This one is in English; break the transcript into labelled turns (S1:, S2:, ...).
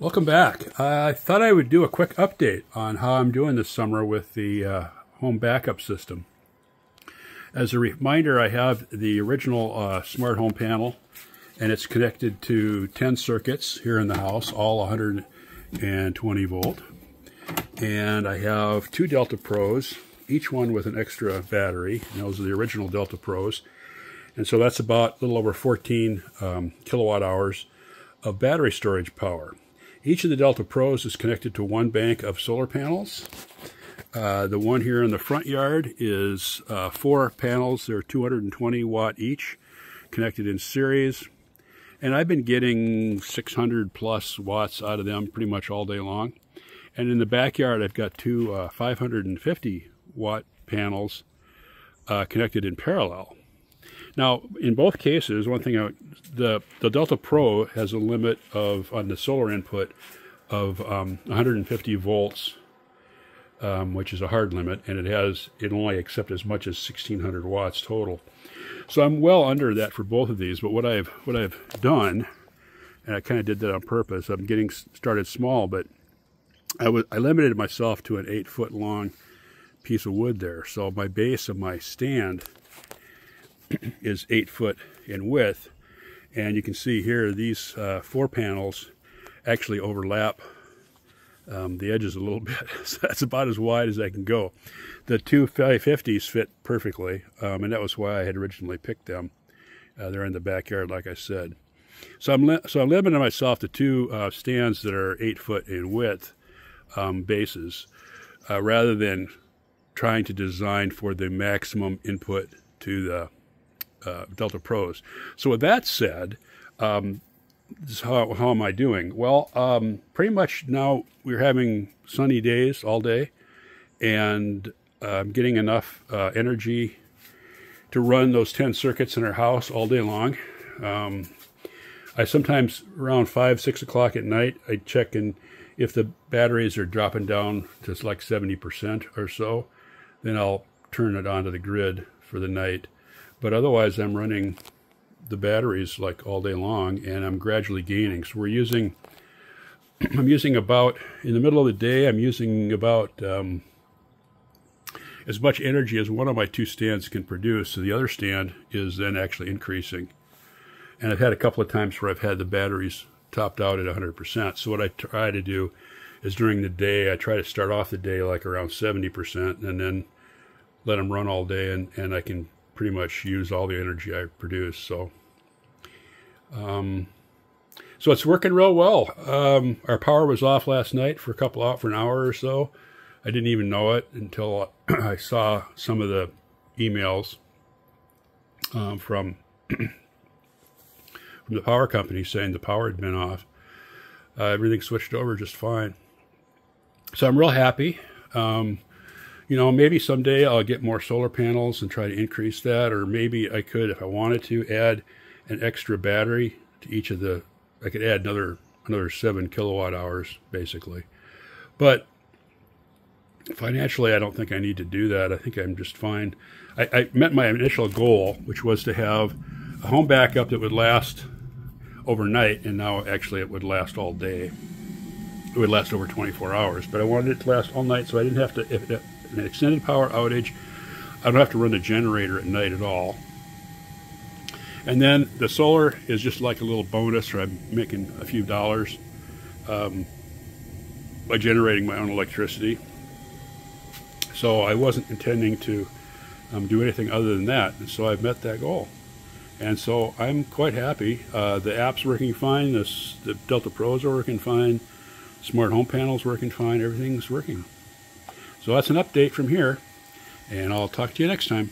S1: Welcome back. I thought I would do a quick update on how I'm doing this summer with the uh, home backup system. As a reminder, I have the original uh, smart home panel and it's connected to 10 circuits here in the house, all 120 volt. And I have two Delta Pros, each one with an extra battery. And those are the original Delta Pros. And so that's about a little over 14 um, kilowatt hours of battery storage power. Each of the Delta Pros is connected to one bank of solar panels. Uh, the one here in the front yard is uh, four panels. They're 220 watt each, connected in series. And I've been getting 600 plus watts out of them pretty much all day long. And in the backyard, I've got two uh, 550 watt panels uh, connected in parallel. Now, in both cases, one thing, the, the Delta Pro has a limit of, on the solar input, of um, 150 volts, um, which is a hard limit, and it has, it only accepts as much as 1600 watts total. So I'm well under that for both of these, but what I've, what I've done, and I kind of did that on purpose, I'm getting started small, but I, was, I limited myself to an eight foot long piece of wood there. So my base of my stand is eight foot in width. And you can see here, these uh, four panels actually overlap um, the edges a little bit. so that's about as wide as I can go. The two 550s fit perfectly, um, and that was why I had originally picked them. Uh, they're in the backyard, like I said. So I'm, so I'm limiting myself to two uh, stands that are eight foot in width um, bases, uh, rather than trying to design for the maximum input to the uh, Delta Pros. So with that said, um, how, how am I doing? Well, um, pretty much now we're having sunny days all day, and I'm getting enough uh, energy to run those 10 circuits in our house all day long. Um, I sometimes, around 5, 6 o'clock at night, I check in if the batteries are dropping down to like 70% or so, then I'll turn it onto the grid for the night but otherwise, I'm running the batteries like all day long, and I'm gradually gaining. So we're using, I'm using about, in the middle of the day, I'm using about um, as much energy as one of my two stands can produce. So the other stand is then actually increasing. And I've had a couple of times where I've had the batteries topped out at 100%. So what I try to do is during the day, I try to start off the day like around 70% and then let them run all day and, and I can pretty much use all the energy I produce. So, um, so it's working real well. Um, our power was off last night for a couple for an hour or so. I didn't even know it until I saw some of the emails um, from from the power company saying the power had been off. Uh, everything switched over just fine. So I'm real happy. Um, you know, maybe someday I'll get more solar panels and try to increase that, or maybe I could, if I wanted to, add an extra battery to each of the. I could add another another seven kilowatt hours, basically. But financially, I don't think I need to do that. I think I'm just fine. I, I met my initial goal, which was to have a home backup that would last overnight, and now actually it would last all day. It would last over 24 hours, but I wanted it to last all night, so I didn't have to. If it, an extended power outage. I don't have to run the generator at night at all. And then the solar is just like a little bonus, or I'm making a few dollars um, by generating my own electricity. So I wasn't intending to um, do anything other than that, and so I've met that goal. And so I'm quite happy. Uh, the app's working fine. The Delta Pros are working fine. Smart home panels working fine. Everything's working. So that's an update from here, and I'll talk to you next time.